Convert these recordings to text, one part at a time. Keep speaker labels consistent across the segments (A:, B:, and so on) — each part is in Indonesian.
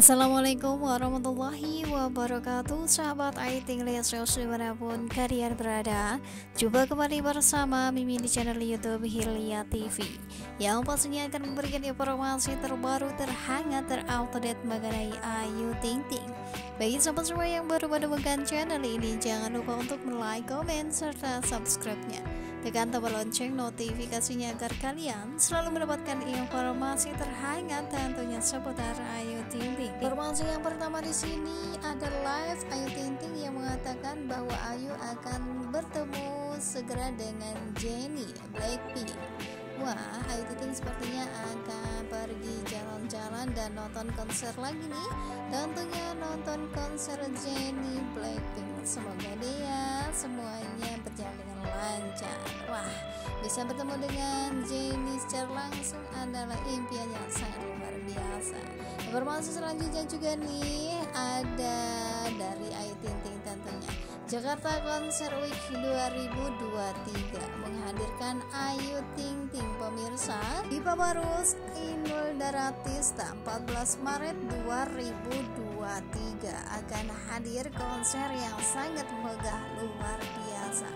A: Assalamualaikum warahmatullahi wabarakatuh. Sahabat Aiting Lesrel di mana pun kalian berada Jumpa kembali bersama Mimi di channel Youtube Hilya TV Yang pastinya akan memberikan informasi terbaru, terhangat, terupdate mengenai Ayu Ting Ting. Bagi sahabat semua yang baru menemukan channel ini Jangan lupa untuk like, komen, serta subscribe-nya Tekan tombol lonceng notifikasinya agar kalian selalu mendapatkan informasi terhangat tentunya seputar Ayu Ting Ting. Informasi yang pertama di sini ada live Ayu Ting Ting yang mengatakan bahwa Ayu akan bertemu segera dengan Jennie Blackpink. Wah, Ayu Ting Ting sepertinya akan pergi jalan-jalan dan nonton konser lagi nih. Tentunya nonton konser Jennie Blackpink. Semoga dia semuanya berjalan lancar. Wah, bisa bertemu dengan Jenny secara langsung adalah impian yang sangat luar biasa. Informasi selanjutnya juga nih ada dari Ayu Ting Ting tentunya. Jakarta Konser Week 2023 menghadirkan Ayu Ting Ting pemirsa di Pabarus Inul Daratista 14 Maret 2023 akan hadir konser yang sangat megah luar biasa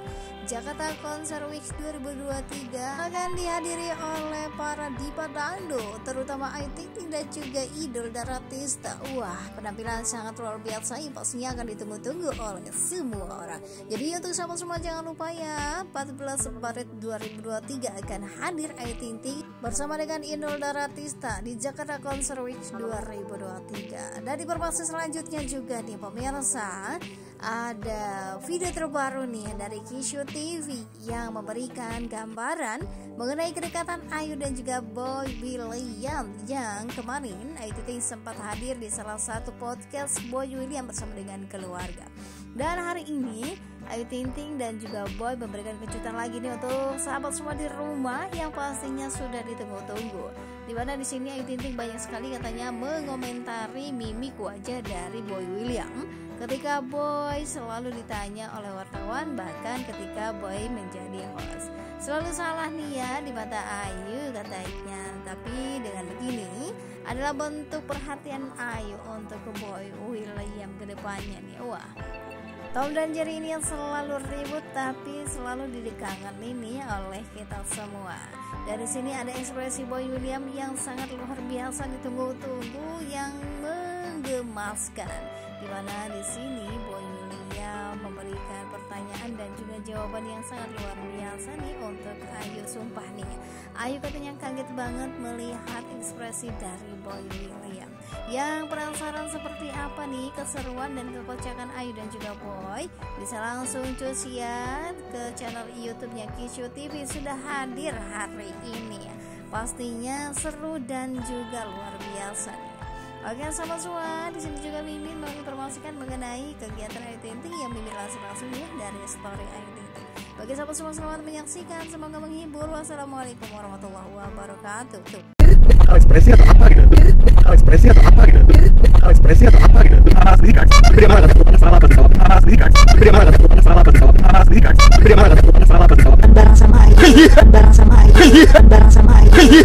A: Jakarta Konser Week 2023 akan dihadiri oleh para diva dangdut terutama Ting dan juga idol Daratista. Wah, penampilan sangat luar biasa yang pastinya akan ditunggu-tunggu oleh semua orang. Jadi untuk sahabat semua jangan lupa ya, 14 Maret 2023 akan hadir Ting bersama dengan Idol Daratista di Jakarta Konser Week 2023. Dan di informasi selanjutnya juga nih pemirsa ada video terbaru nih dari Kishu TV yang memberikan gambaran mengenai kedekatan Ayu dan juga Boy William yang kemarin Ayu Ting sempat hadir di salah satu podcast Boy William bersama dengan keluarga. Dan hari ini Ayu Ting Ting dan juga Boy memberikan kejutan lagi nih untuk sahabat semua di rumah yang pastinya sudah ditunggu-tunggu. Di mana di sini Ayu Ting Ting banyak sekali katanya mengomentari mimik wajah dari Boy William. Ketika Boy selalu ditanya oleh wartawan bahkan ketika Boy menjadi host. Selalu salah nih ya di mata Ayu katanya tapi dengan begini adalah bentuk perhatian Ayu untuk Boy William ke depannya nih. Wah Tom dan Jerry ini yang selalu ribut tapi selalu didekangan ini oleh kita semua. Dari sini ada ekspresi Boy William yang sangat luar biasa ditunggu-tunggu yang menggemaskan di mana di sini Boy Yulia memberikan pertanyaan dan juga jawaban yang sangat luar biasa nih untuk Ayu sumpah nih. Ayu katanya kaget banget melihat ekspresi dari Boy William. Yang penasaran seperti apa nih keseruan dan kekocakan Ayu dan juga Boy? Bisa langsung cus ya ke channel YouTube-nya Kishu TV sudah hadir hari ini. Ya pastinya seru dan juga luar biasa nih Oke sahabat semua, di sini juga Mimin menginformasikan mengenai kegiatan Ayu Ting Ting yang Mimin langsung langsung ya dari story Ayu Ting Ting. Bagi sahabat semua selamat menyaksikan, semoga menghibur. Wassalamualaikum warahmatullahi wabarakatuh. Tuh.
B: ekspresi atau apa gitu? Ekspresi atau apa gitu? Ekspresi atau apa gitu? Ah sedih kan tapi dia malah kata salah atau salah ah sedih kan tapi dia malah kata salah atau salah ah sedih kan tapi dia malah kata salah atau salah
C: bareng sama Ayu bareng sama Ayu bareng sama Ayu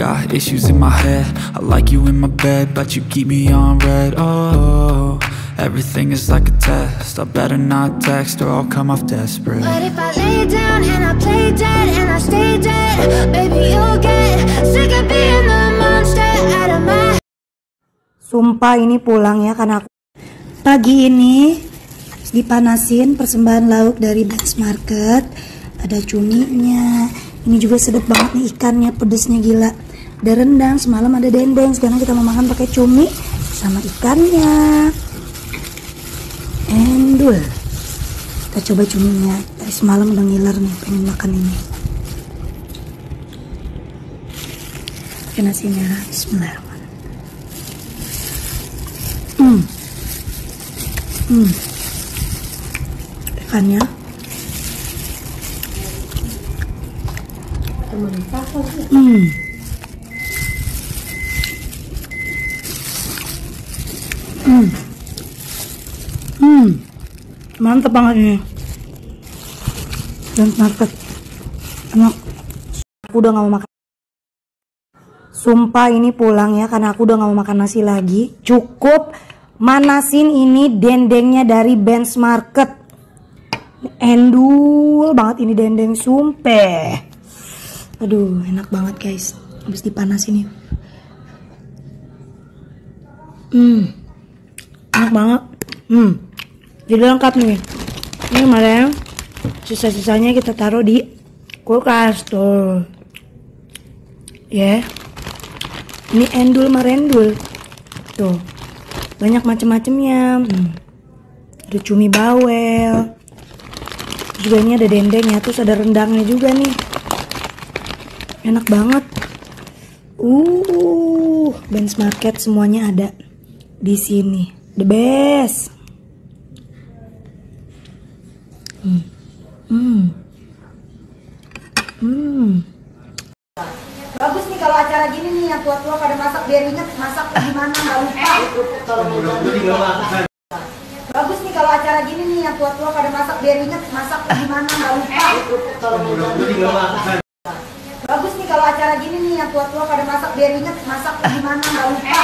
D: got issues in my head I like you in my bed But you keep me on red, oh Everything is like a test I better not text or I'll come off desperate
E: But if I lay down and I play dead and I stay dead, baby, you'll get sick of being the monster out of my
C: Sumpah ini pulang ya karena aku pagi ini dipanasin persembahan lauk dari Ben's Market. Ada cuminya. Ini juga sedap banget nih ikannya, pedesnya gila. Ada rendang, semalam ada dendeng. Sekarang kita mau makan pakai cumi sama ikannya. Endul. Kita coba cuminya. Dari semalam udah ngiler nih, pengen makan ini. Pakai nasi merah. Bismillahirrahmanirrahim. Hmm. Hmm. Ikannya. Hmm. Hmm. Mantap banget ini. Dan market. Enak. Aku udah gak mau makan. Sumpah ini pulang ya karena aku udah gak mau makan nasi lagi. Cukup manasin ini dendengnya dari Ben's Market. Endul banget ini dendeng sumpah. Aduh enak banget guys. Habis dipanasin nih. Hmm. Enak banget. Hmm. Jadi lengkap nih. Ini kemarin sisa-sisanya kita taruh di kulkas tuh. Ya. Ini endul marendul. Tuh. Banyak macam-macamnya. Hmm. Ada cumi bawel. Juga ini ada dendengnya, terus ada rendangnya juga nih. Enak banget. Uh, Ben's Market semuanya ada di sini. The best. Hmm. Hmm. Hmm. Bagus nih kalau acara gini nih yang tua-tua pada masak biar inget masak gimana nggak lupa. Bagus nih kalau acara gini nih yang tua-tua pada masak biar inget masak gimana nggak lupa. Bagus nih kalau acara gini nih yang tua-tua pada masak biar inget masak gimana nggak lupa.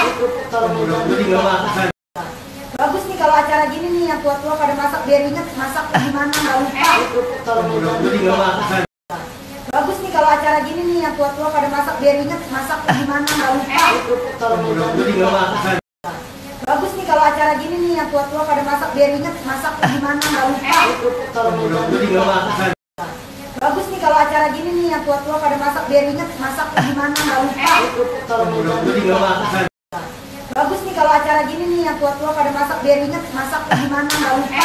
C: Bagus nih kalau acara gini nih yang tua-tua pada masak biar inget masak gimana Bagus nih kalau acara gini nih yang tua-tua pada masak biar inget masak gimana nggak lupa. Bagus nih kalau acara gini nih yang tua-tua pada masak biar inget masak gimana nggak lupa. Bagus nih kalau acara gini nih yang tua-tua pada masak biar inget masak gimana nggak lupa. Bagus nih kalau acara gini nih yang tua-tua pada masak biar inget masak gimana nggak lupa.